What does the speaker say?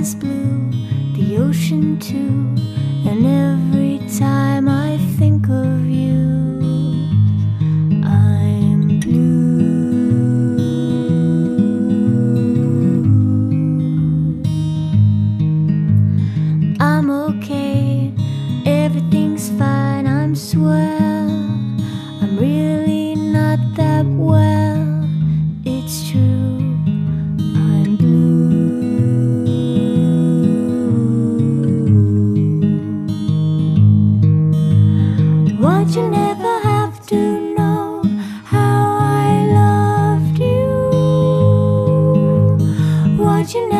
is blue, the ocean too, and every time I think of you, I'm blue. I'm okay, everything's fine, I'm swell, I'm really not that well. but you never have to know how I loved you. You